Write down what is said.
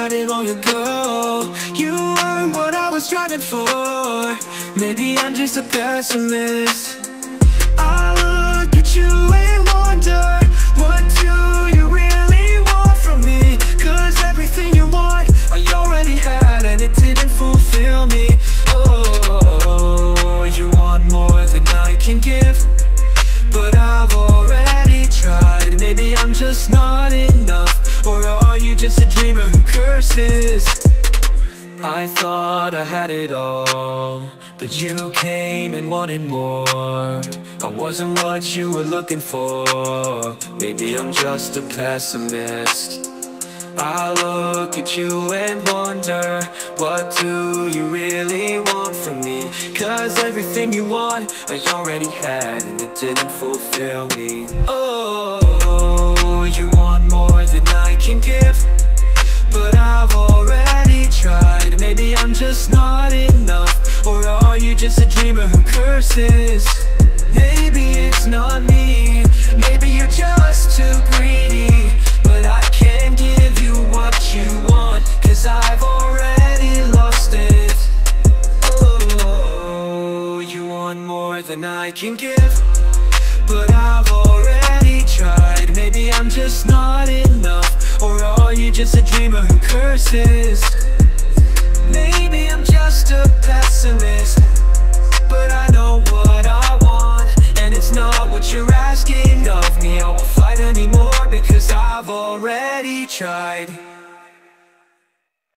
about it long ago You weren't what I was striving for. Maybe I'm just a pessimist. I look at you and wonder What do you really want from me? Cause everything you want I already had and it didn't fulfill me. Oh, you want more than I can give But I've already tried. Maybe I'm just not enough Or you just a dreamer who curses? I thought I had it all But you came and wanted more. I wasn't what you were looking for. Maybe I'm just a pessimist. I look at you and wonder What do you really want from me? Cause everything you want I already had and it didn't fulfill me. Oh, just not enough? Or are you just a dreamer who curses? Maybe it's not me. Maybe you're just too greedy. But I can't give you what you want Cause I've already lost it. Oh, you want more than I can give? But I've already tried. Maybe I'm just not enough. Or are you just a dreamer who curses? Maybe that he tried.